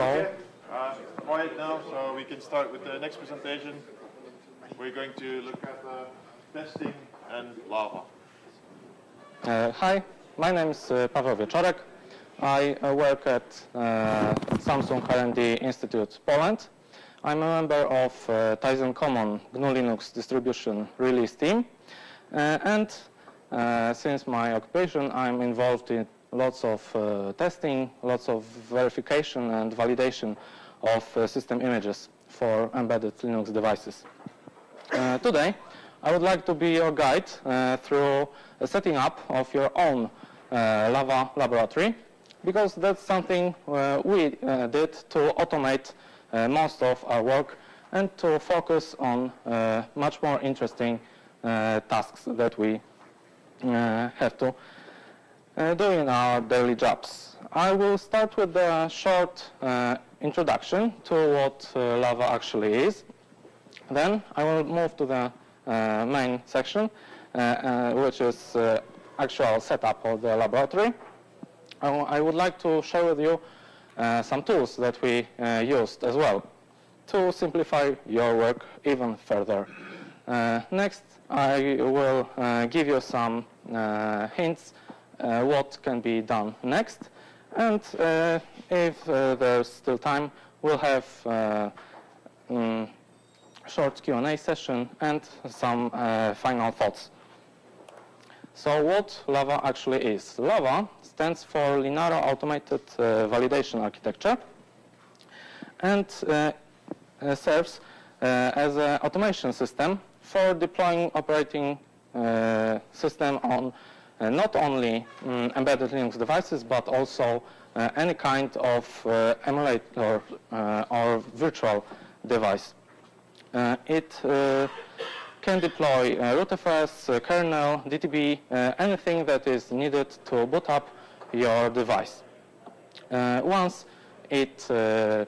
Okay, uh, quiet now, so we can start with the next presentation. We're going to look at uh, testing and Lava. Uh, hi, my name is uh, Paweł Wieczorek. I uh, work at uh, Samsung R&D Institute Poland. I'm a member of uh, Tizen Common GNU Linux distribution release team. Uh, and uh, since my occupation, I'm involved in lots of uh, testing, lots of verification and validation of uh, system images for embedded Linux devices. Uh, today, I would like to be your guide uh, through setting up of your own uh, Lava laboratory, because that's something uh, we did to automate most of our work and to focus on much more interesting tasks that we have to uh, do our daily jobs. I will start with a short uh, introduction to what uh, Lava actually is. Then I will move to the main section, which is actual setup of the laboratory. I would like to share with you uh, some tools that we uh, used as well to simplify your work even further. Uh, next, I will give you some hints what can be done next. And uh, if uh, there's still time, we'll have uh, mm, short Q&A session and some uh, final thoughts. So what Lava actually is? Lava stands for Linaro Automated uh, Validation Architecture and uh, uh, serves uh, as an automation system for deploying operating uh, system on uh, not only mm, embedded Linux devices, but also uh, any kind of uh, emulator uh, or virtual device. Uh, it uh, can deploy uh, rootfs, uh, kernel, DTB, uh, anything that is needed to boot up your device. Uh, once it uh,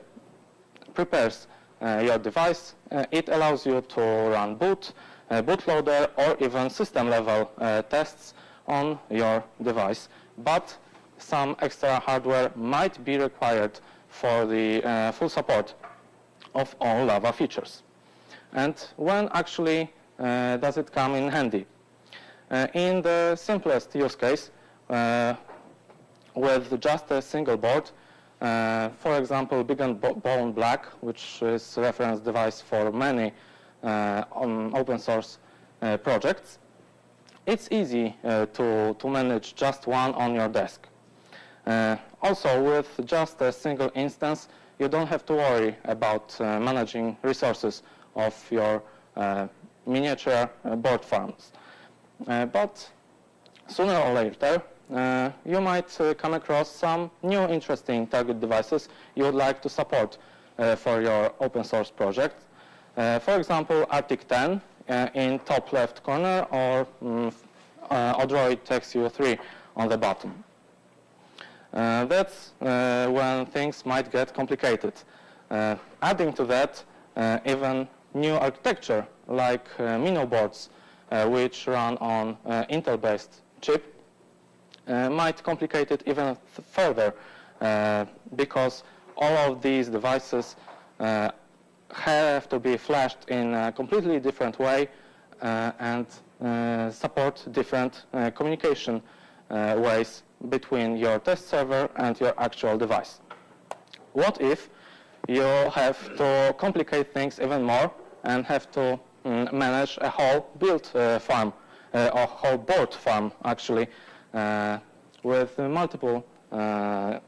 prepares uh, your device, uh, it allows you to run boot, uh, bootloader, or even system level uh, tests on your device. But some extra hardware might be required for the uh, full support of all Lava features. And when actually uh, does it come in handy? Uh, in the simplest use case, uh, with just a single board, uh, for example, Beagle Bo- Bone Black, which is a reference device for many uh, open source projects, it's easy uh, to, to manage just one on your desk. Uh, also, with just a single instance, you don't have to worry about uh, managing resources of your miniature board farms. But sooner or later, uh, you might uh, come across some new interesting target devices you would like to support uh, for your open source project. For example, ARTIK 10 uh, in top left corner or mm, uh, Odroid XU3 on the bottom. Uh, that's uh, when things might get complicated. Uh, adding to that, uh, even new architecture like uh, Minnow boards, uh, which run on uh, Intel-based chip, uh, might complicate it even th- further uh, because all of these devices uh, have to be flashed in a completely different way uh, and uh, support different uh, communication ways between your test server and your actual device. What if you have to complicate things even more and have to mm, manage a whole build uh, farm, uh, or whole board farm actually, uh, with multiple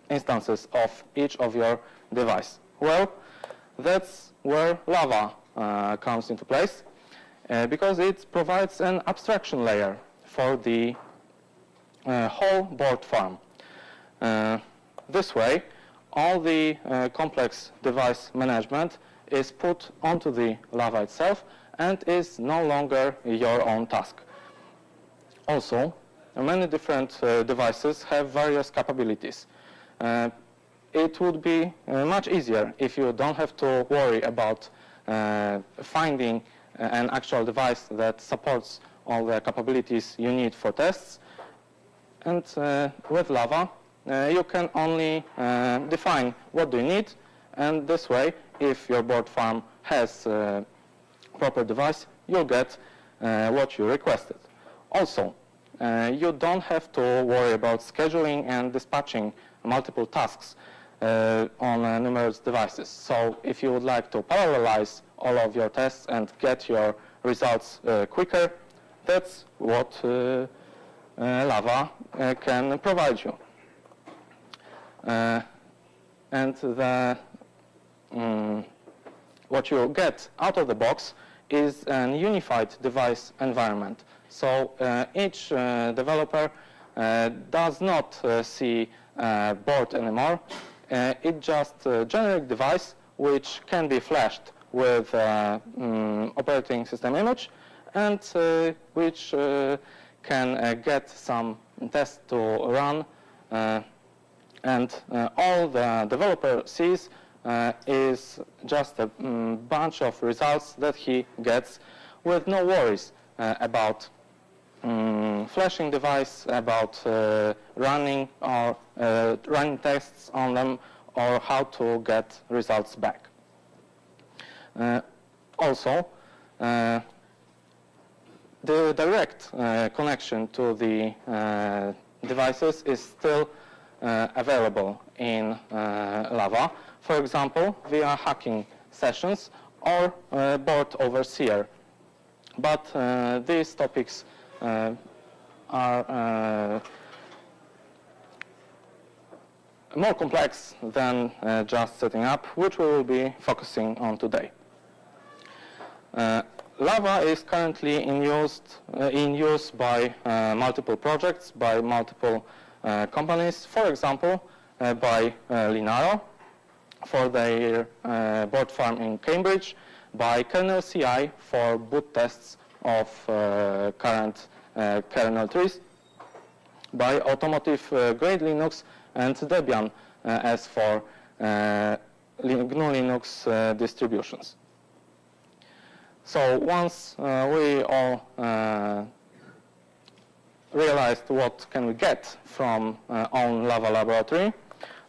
instances of each of your device? Well, that's where Lava uh, comes into place uh, because it provides an abstraction layer for the uh, whole board farm. Uh, this way, all the uh, complex device management is put onto the Lava itself and is no longer your own task. Also, many different uh, devices have various capabilities. Uh, it would be uh, much easier if you don't have to worry about uh, finding an actual device that supports all the capabilities you need for tests. And uh, with Lava, uh, you can only uh, define what do you need And this way, if your board farm has uh, proper device, you'll get uh, what you requested. Also, uh, you don't have to worry about scheduling and dispatching multiple tasks uh, on uh, numerous devices. So if you would like to parallelize all of your tests and get your results uh, quicker, that's what uh, uh, Lava uh, can provide you. Uh, and the, mm, what you get out of the box is a unified device environment. So uh, each uh, developer uh, does not uh, see uh, board anymore. Uh, it's just a generic device which can be flashed with uh, mm, operating system image and uh, which uh, can uh, get some tests to run uh, and uh, all the developer sees uh, is just a mm, bunch of results that he gets with no worries uh, about mm, flashing device, about uh, running or uh, running tests on them, or how to get results back. Uh, also, the direct connection to the devices is still uh, available in uh, Lava. For example, via hacking sessions or uh, board overseer. But these topics are uh, more complex than uh, just setting up, which we will be focusing on today. Uh, Lava is currently in, used, uh, in use by uh, multiple projects, by multiple uh, companies, for example, uh, by uh, Linaro for their uh, board farm in Cambridge, by kernel CI for boot tests of uh, current uh, kernel trees, by automotive uh, grade Linux and Debian as for GNU Linux distributions. So once we all realized what can we get from uh, own Lava laboratory,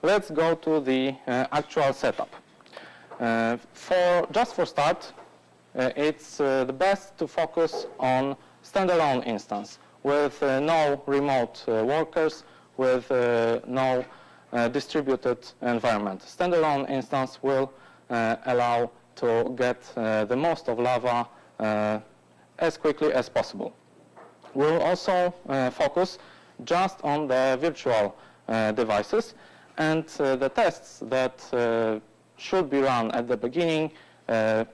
let's go to the uh, actual setup. Uh, for just for start, it's uh, the best to focus on standalone instance with uh, no remote uh, workers, with uh, no uh, distributed environment. Standalone instance will uh, allow to get uh, the most of Lava uh, as quickly as possible. We'll also uh, focus just on the virtual uh, devices and uh, the tests that uh, should be run at the beginning uh,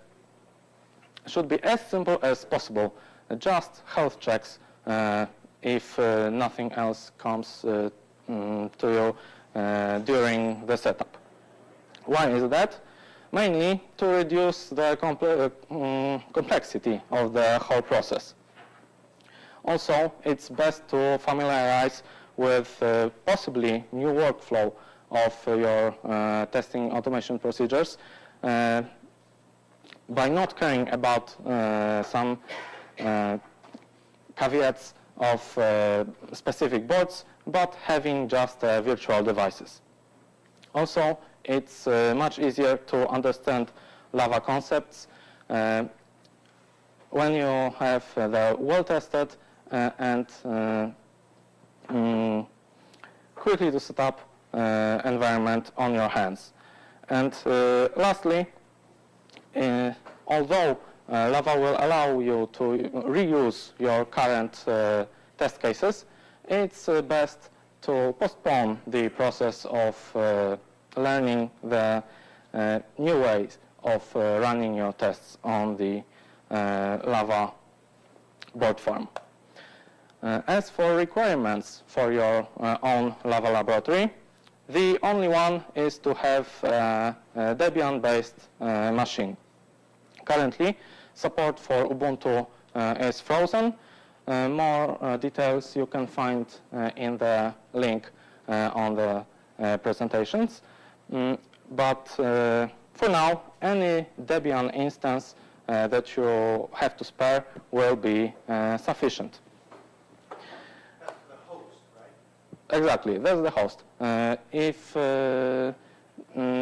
should be as simple as possible, just health checks uh, if uh, nothing else comes uh, mm, to you during the setup. Why is that? Mainly to reduce the mm, complexity of the whole process. Also, it's best to familiarize with uh, possibly new workflow of your uh, testing automation procedures uh, by not caring about uh, some uh, caveats of uh, specific boards, but having just virtual devices. Also, it's much easier to understand Lava concepts when you have the well-tested uh, and uh, mm, quickly to set up uh, environment on your hands. And lastly, although uh, Lava will allow you to reuse your current uh, test cases, it's uh, best to postpone the process of uh, learning the uh, new ways of uh, running your tests on the uh, Lava board farm. Uh, as for requirements for your uh, own Lava laboratory, the only one is to have uh, a Debian-based uh, machine. Currently, support for Ubuntu uh, is frozen. Uh, more uh, details you can find in the link on the presentations. Mm, but for now, any Debian instance uh, that you have to spare will be uh, sufficient. That's the host, right? Exactly, that's the host. Uh, if mm,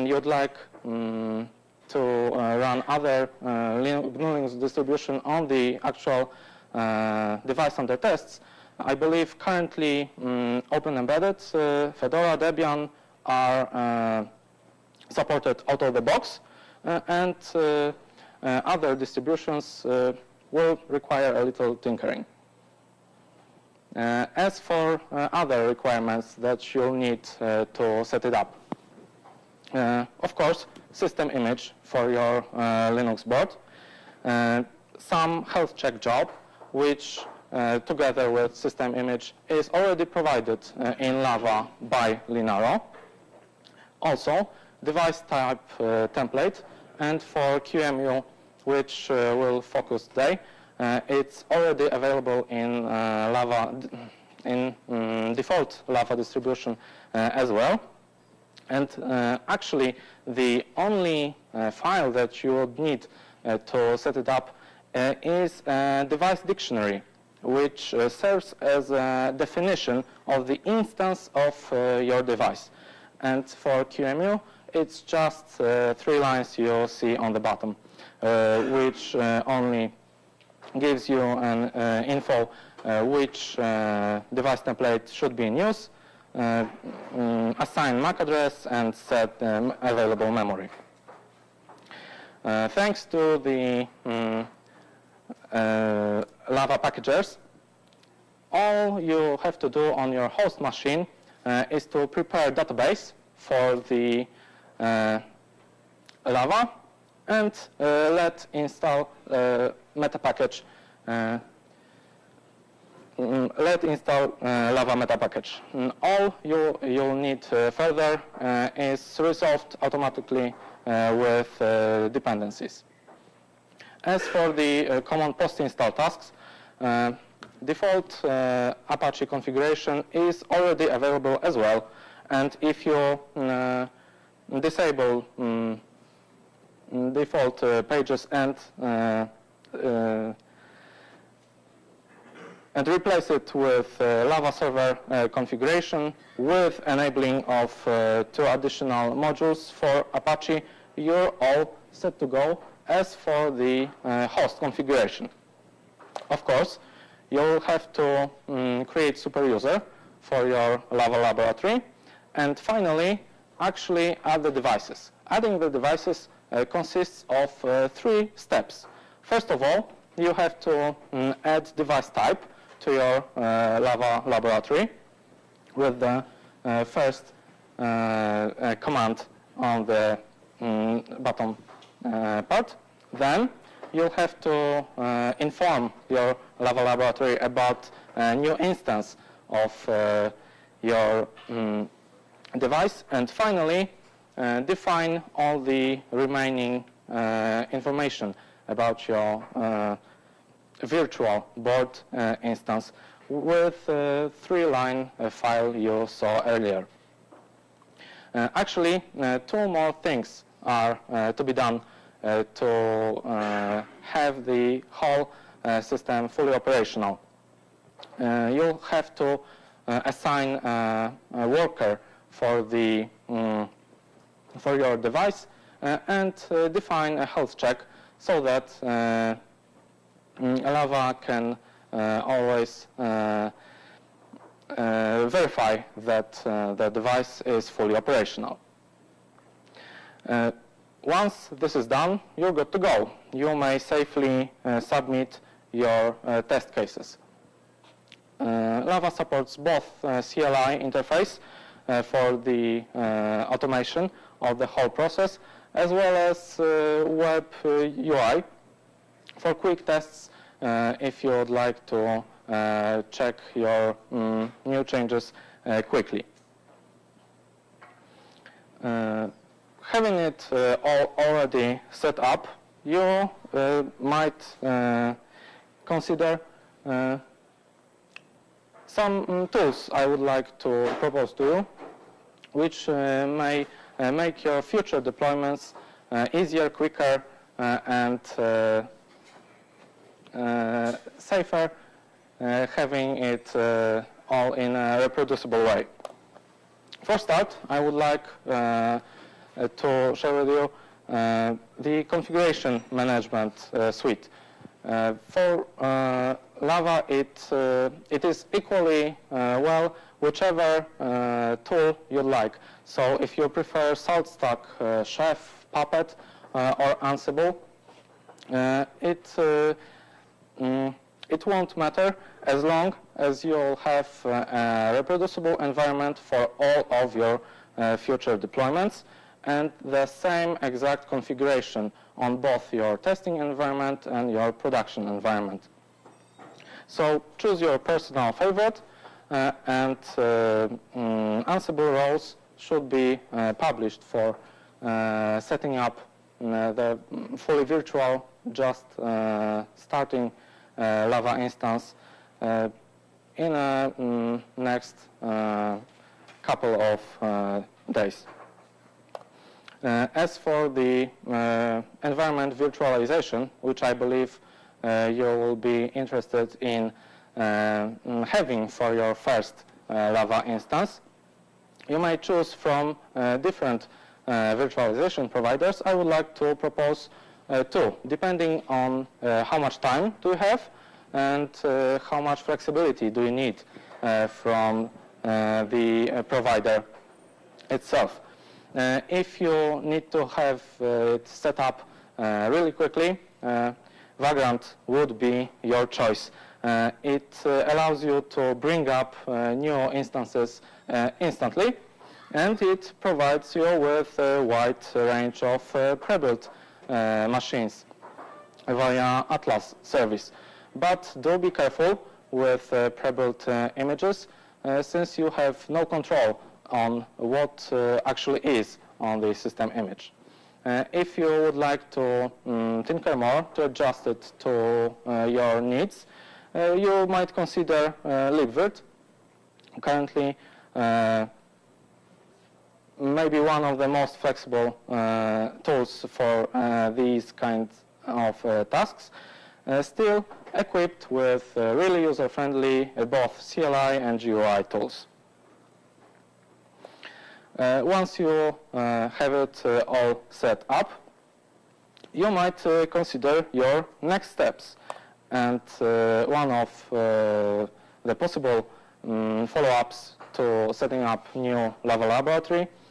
you'd like mm, to uh, run other uh, Linux distribution on the actual uh, device under tests, I believe currently mm, Open Embedded, uh, Fedora, Debian are uh, supported out of the box, uh, and uh, uh, other distributions uh, will require a little tinkering. Uh, as for uh, other requirements that you'll need uh, to set it up, uh, of course, system image for your uh, Linux board, uh, some health check job, which uh, together with system image is already provided uh, in Lava by Linaro. Also, device type uh, template, and for QEMU, which uh, will focus today, uh, it's already available in uh, Lava, in mm, default Lava distribution uh, as well. And uh, actually, the only uh, file that you would need uh, to set it up is a device dictionary, which serves as a definition of the instance of your device. And for QEMU, it's just uh, three lines you see on the bottom, uh, which uh, only gives you an info which device template should be in use, uh, mm, assign MAC address, and set um, available memory. Uh, thanks to the mm, uh, Lava packagers, all you have to do on your host machine uh, is to prepare database for the uh, Lava and uh, let install uh, meta package. Mm, let install uh, Lava meta package. Mm, all you you'll need uh, further uh, is resolved automatically with dependencies. As for the common post-install tasks, default uh, Apache configuration is already available as well. And if you uh, disable mm, default uh, pages and and replace it with uh, Lava server uh, configuration with enabling of uh, two additional modules for Apache, you're all set to go as for the uh, host configuration. Of course, you'll have to mm, create super user for your Lava laboratory. And finally, actually add the devices. Adding the devices uh, consists of three steps. First of all, you have to mm, add device type to your uh, Lava laboratory with the uh, first uh, command on the mm, bottom part. Then you'll have to inform your Lava laboratory about a new instance of your mm, device. And finally, uh, define all the remaining uh, information about your uh, virtual board uh, instance with a three-line uh, file you saw earlier. Uh, actually, uh, two more things are uh, to be done uh, to uh, have the whole uh, system fully operational. Uh, you'll have to uh, assign uh, a worker for the mm, for your device uh, and uh, define a health check so that uh, Mm, Lava can uh, always uh, uh, verify that uh, the device is fully operational. Uh, once this is done, you're good to go. You may safely uh, submit your test cases. Lava supports both CLI interface for the automation of the whole process, as well as web UI for quick tests uh, if you would like to uh, check your mm, new changes uh, quickly. Having it all already set up, you might consider some mm, tools I would like to propose to you, which uh, may uh, make your future deployments uh, easier, quicker, and safer, uh, having it uh, all in a reproducible way. For start, I would like uh, uh, to share with you uh, the configuration management uh, suite. Uh, for uh, Lava, it, uh, it is equally well whichever tool you like. So if you prefer SaltStack, Chef, Puppet, or Ansible, it, mm, it won't matter as long as you'll have a reproducible environment for all of your future deployments and the same exact configuration on both your testing environment and your production environment. So choose your personal favorite uh, and uh, um, Ansible roles should be uh, published for uh, setting up uh, the fully virtual, just uh, starting Lava instance in the um, next couple of days. Uh, as for the uh, environment virtualization, which I believe uh, you will be interested in mm, having for your first Lava instance, you may choose from different virtualization providers. I would like to propose Uh, two, depending on uh, how much time do you have and uh, how much flexibility do you need from the provider itself. Uh, if you need to have uh, it set up uh, really quickly, Vagrant would be your choice. it allows you to bring up new instances instantly, and it provides you with a wide range of pre-built machines via Atlas service. But do be careful with uh, pre-built uh, images uh, since you have no control on what uh, actually is on the system image. Uh, if you would like to um, tinker more, to adjust it to uh, your needs, you might consider libvirt. Currently, maybe one of the most flexible uh, tools for uh, these kinds of uh, tasks, still equipped with really user-friendly both CLI and GUI tools. Uh, once you uh, have it uh, all set up, you might consider your next steps. And one of the possible um, follow-ups to setting up new Lava Laboratory uh,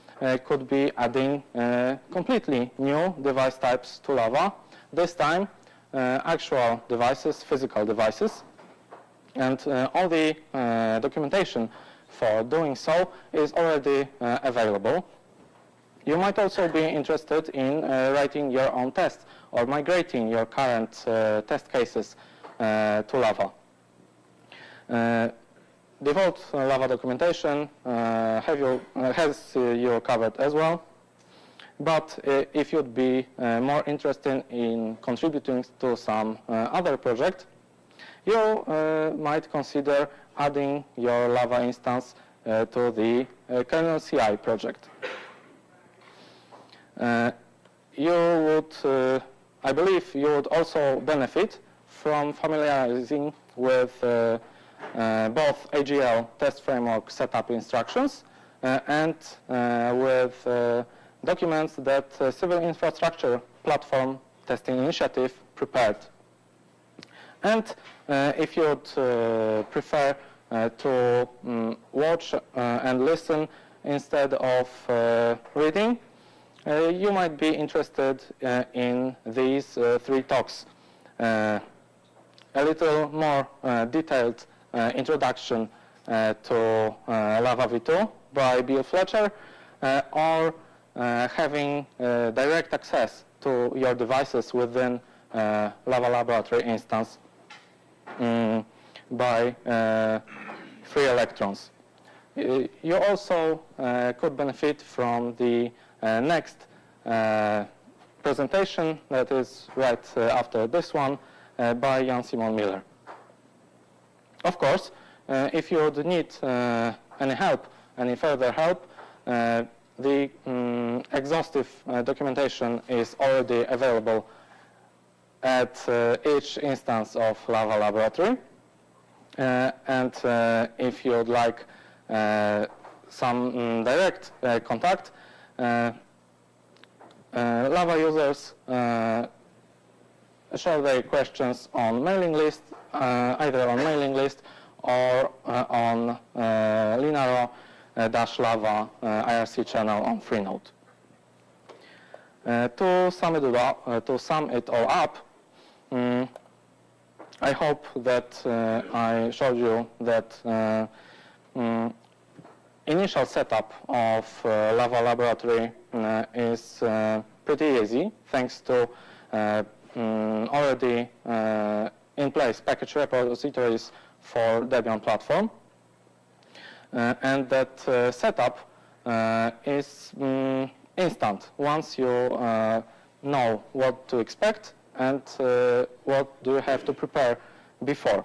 could be adding uh, completely new device types to Lava. This time, uh, actual devices, physical devices. And all the documentation for doing so is already uh, available. You might also be interested in uh, writing your own tests or migrating your current uh, test cases to Lava. Default Lava documentation have you, has you covered as well. But uh, if you'd be uh, more interested in contributing to some uh, other project, you might consider adding your Lava instance uh, to the uh, kernel CI project. Uh, you would, I believe, you would also benefit from familiarizing with Uh, both AGL test framework setup instructions uh, and uh, with documents that Civil Infrastructure Platform Testing Initiative prepared and uh, if you would uh, prefer uh, to um, watch and listen instead of reading, you might be interested in these three talks. a little more detailed introduction to Lava V2 by Bill Fletcher or having direct access to your devices within uh, Lava Laboratory instance um, by uh, free electrons. Uh, you also uh, could benefit from the next presentation that is right after this one by Jan Simon Möller. Of course, if you would need any help, any further help, the um, exhaustive uh, documentation is already available at uh, each instance of Lava Laboratory. Uh, and uh, if you would like some um, direct contact, uh, Lava users uh, their questions on mailing list, uh, either on mailing list or uh, on uh, Linaro dash Lava uh, IRC channel on Freenode. To sum it up, to sum it all up, mm, I hope that uh, I showed you that uh, mm, initial setup of uh, Lava Laboratory is pretty easy thanks to mm, already uh, in place package repositories for Debian platform. Uh, and that uh, setup is mm, instant once you know what to expect and what do you have to prepare before.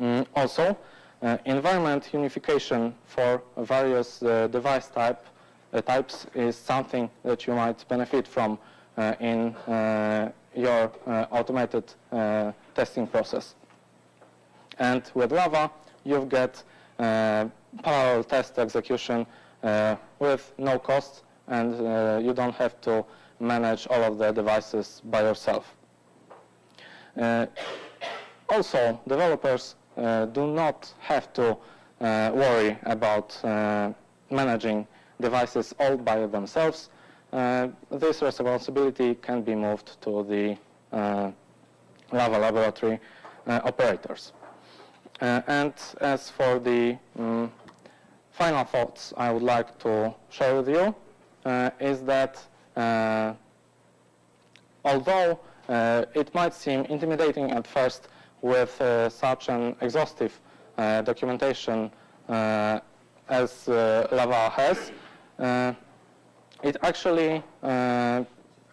Mm, also, uh, environment unification for various uh, device type, uh, types is something that you might benefit from in your uh, automated uh, testing process. And with Lava, you get uh, parallel test execution with no cost, and you don't have to manage all of the devices by yourself. Uh, also, developers uh, do not have to uh, worry about managing devices all by themselves. Uh, this responsibility can be moved to the uh, Lava Laboratory uh, operators. And as for the mm, final thoughts I would like to share with you is that although uh, it might seem intimidating at first with uh, such an exhaustive uh, documentation as Lava has, it actually uh,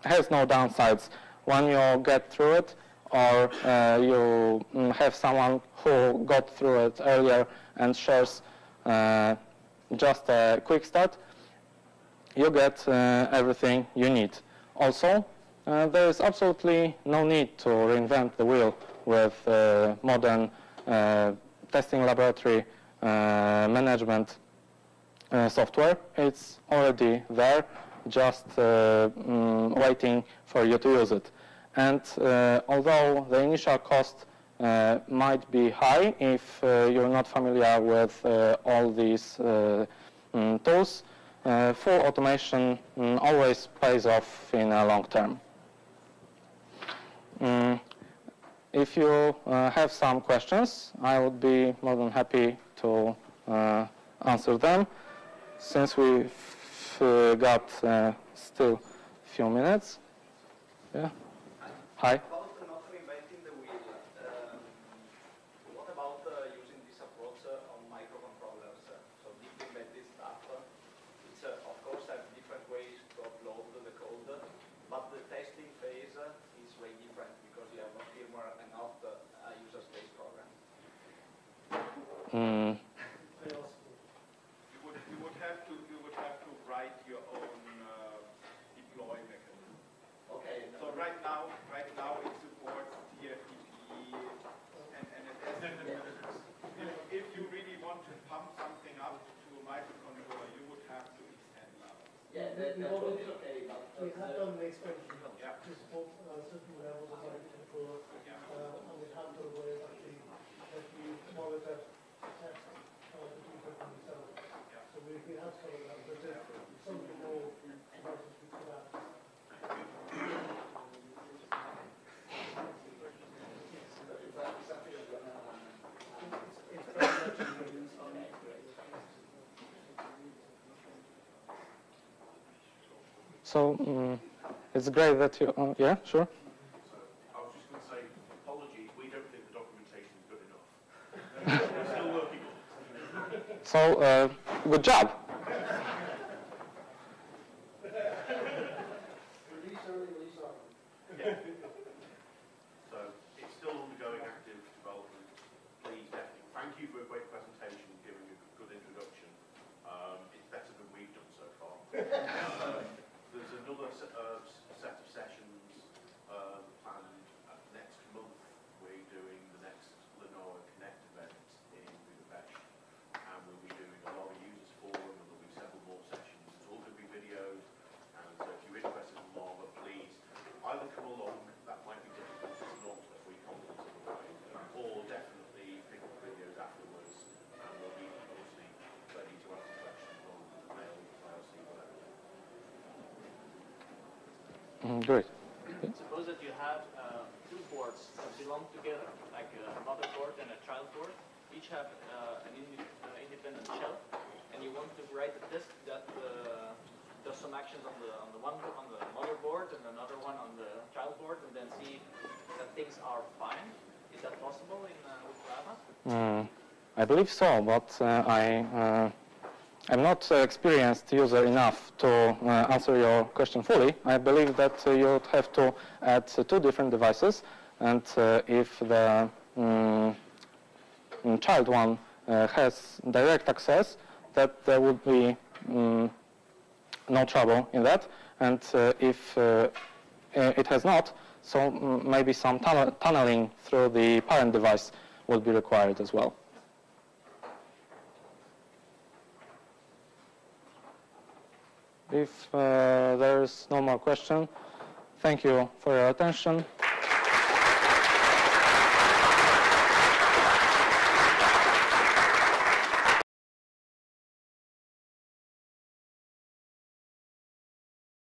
has no downsides. When you get through it, or uh, you mm, have someone who got through it earlier and shares uh, just a quick start, you get uh, everything you need. Also, uh, there is absolutely no need to reinvent the wheel with uh, modern testing laboratory management uh, software. It's already there, just uh, mm, waiting for you to use it. And uh, although the initial cost might be high if you're not familiar with all these mm, tools, full automation mm, always pays off in a long term. Mm, if you uh, have some questions, I would be more than happy to uh, answer them. Since we've got uh, still few minutes. Yeah. Hi. About not reinventing the wheel, um, what about uh, using this approach uh, on microcontrollers? Uh, so deep embedded stuff. uh, It's uh, of course have different ways to upload the code, uh, but the testing phase uh, is way different because you have no firmware and not uh, a user space program. Mm, You would, you would have to, you would have to write your own uh, deploy mechanism. Okay. So right now, right now it supports TFTP and NFS. If, if you really want to pump something up to a microcontroller, you would have to extend that. Yeah, that- that's what is okay, but. We have done the expansion Yeah. to support uh, certain levels of microcontroller, Yeah. uh, and we have done ways actually that we monitor test uh, the people themselves. So we, we have covered that, but there's something more about it to that. It's very much in so mm, it's great that you. Uh, yeah, sure. I was just going to say, apologies, we don't think the documentation is good enough. We're still working on it. So uh, good job. Release early, release often. So it's still undergoing active development. Please, definitely, thank you for a great presentation, giving a good introduction. Um, it's better than we've done so far. Uh, There's another se- uh, s- set of sessions uh, planned uh, next month. We're doing the next Linaro Connect event in Budapest, and we'll be doing a lot of users forum, and there'll be several more sessions. It's all going to be videos, and so if you're interested Mm, Great. Suppose that you have uh, two boards that belong together, like a mother motherboard and a child board. Each have uh, an uh, independent shell, and you want to write a disk that uh, does some actions on the on the one on the motherboard and another one on the child board, and then see that things are fine. Is that possible in uh, with Lava? Mm, I believe so, but uh, I am not uh, experienced user enough to uh, answer your question fully. I believe that uh, you would have to add uh, two different devices, and uh, if the mm, child one has direct access, that there would be mm, no trouble in that. And if it has not, so mm, maybe some tunnel- tunneling through the parent device would be required as well. If uh, there is no more question, thank you for your attention.